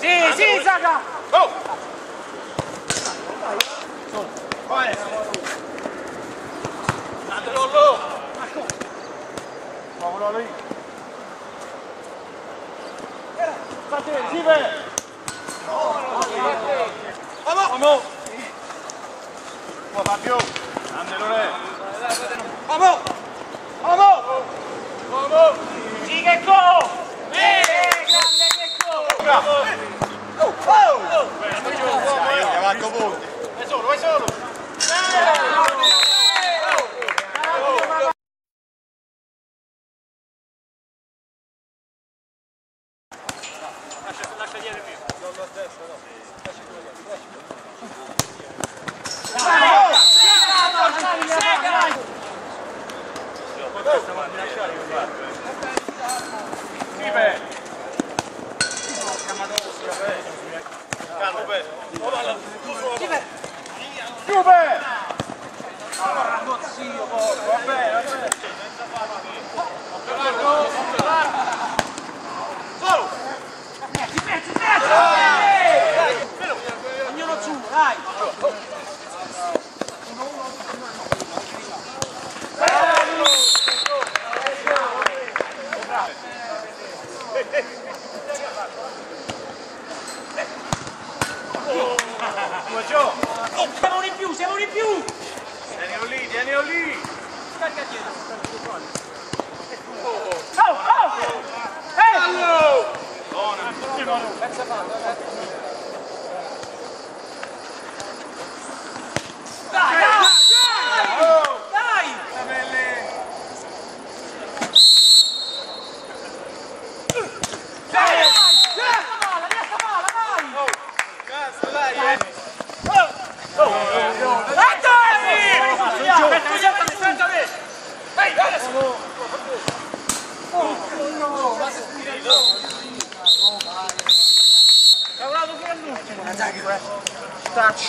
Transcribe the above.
继续上上，Go！快！拿着喽喽，跑不了了。站队，气氛。Vamos! Vamos! Vamos, Patio! Andelo! Vamos! Vamos! Vamos! Bene. Piupe! Zio, va bene, va bene. Gio! Siamo di più, siamo di più! Tienilo lì, tienilo lì! Scarica dietro! Oh, oh! Ehi! Buona! Terza palla, eh. Dai, dai! Touch.